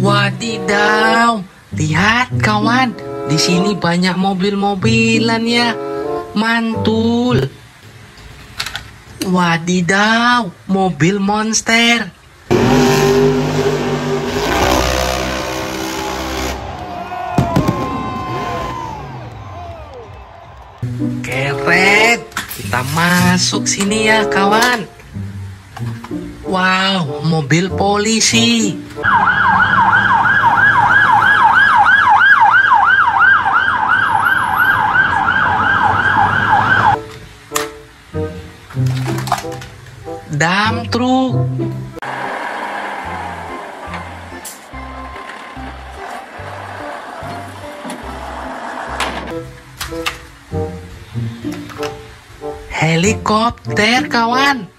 Wadidaw, lihat kawan, di sini banyak mobil-mobilan ya, mantul. Wadidaw, mobil monster. Keren, kita masuk sini ya kawan. Wow, mobil polisi. Dam truk. Helikopter kawan.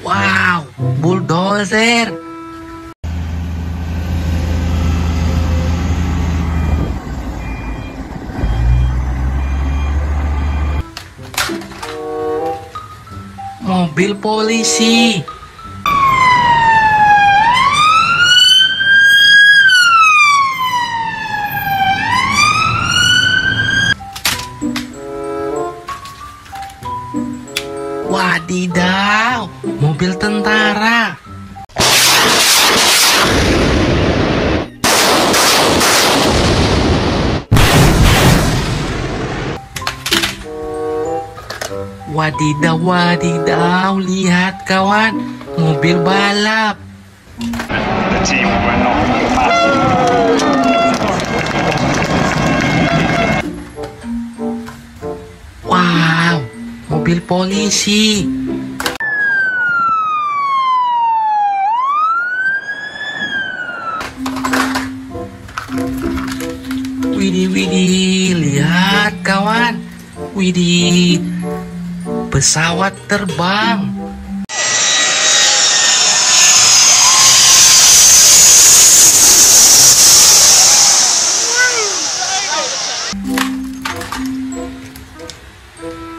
Wow, bulldozer. Mobil polisi. Wadidaw, mobil tentara. Wadidaw, wadidaw, lihat kawan, mobil balap. Wow, mobil polisi. Widih, widih, lihat kawan. Widih, pesawat terbang.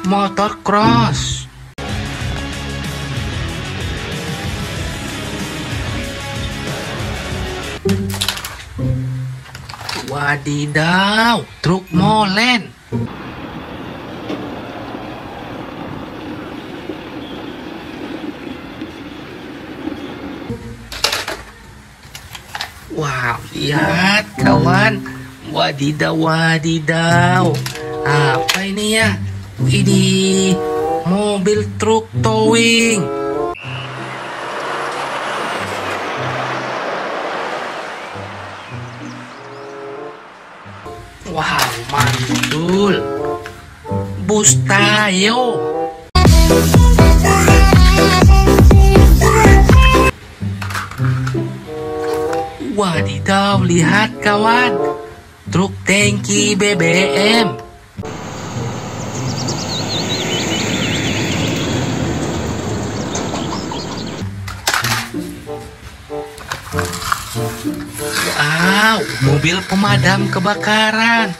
Motor cross. Wadidaw, truk molen. Wow, lihat kawan. Wadidaw, wadidaw. Apa ini ya? Ini mobil truk towing. Wow, mantul. Bus tayo. Wadidaw, lihat kawan. Truk tangki BBM. Wow, mobil pemadam kebakaran.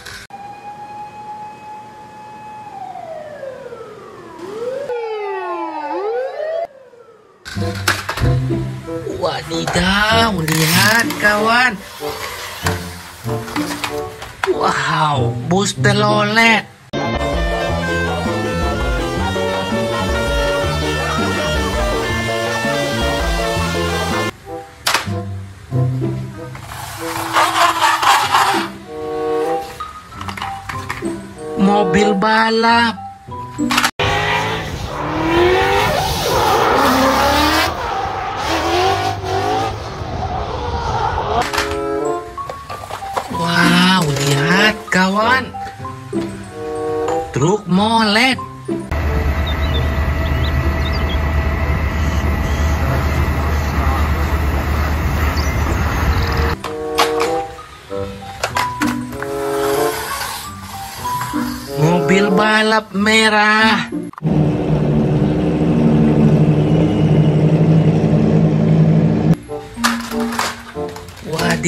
Wadidaw, lihat kawan. Wow, bus telolet. Mobil balap. Kawan. Truk molet. Mobil balap merah.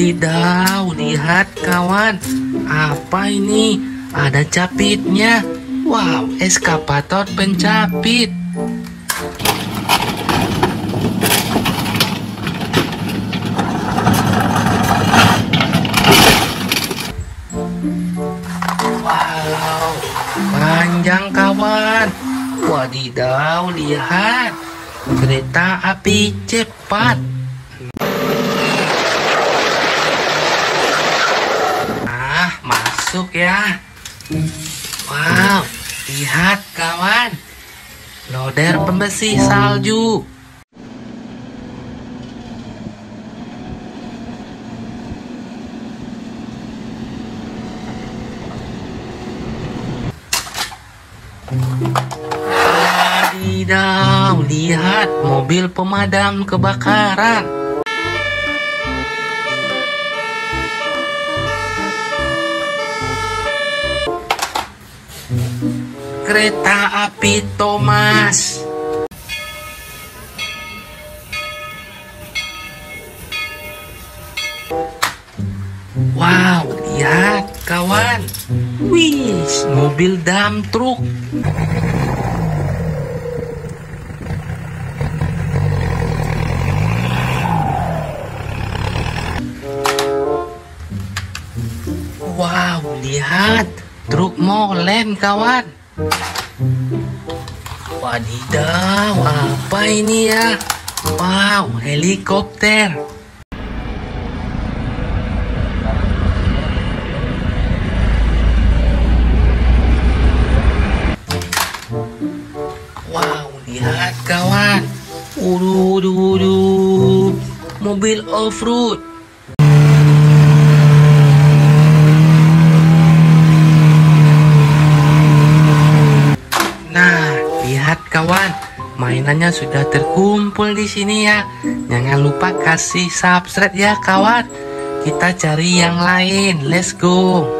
Wadidaw, lihat kawan. Apa ini? ada capitnya. Wow, eskapator pencapit. Wow, panjang kawan. Wadidaw, lihat. Kereta api cepat. Masuk ya. Wow, lihat kawan. Loader pembersih salju. Wadidaw, lihat mobil pemadam kebakaran. Kereta api Thomas. Wow, lihat kawan. Wih, mobil dump truk. Wow, lihat truk molen kawan. Wadidaw, apa ini ya? Wow, helikopter. Wow, lihat kawan. Uduh, uduh, uduh. Mobil off-road. Lihat kawan, mainannya sudah terkumpul di sini ya. Jangan lupa kasih subscribe ya kawan. Kita cari yang lain. Let's go.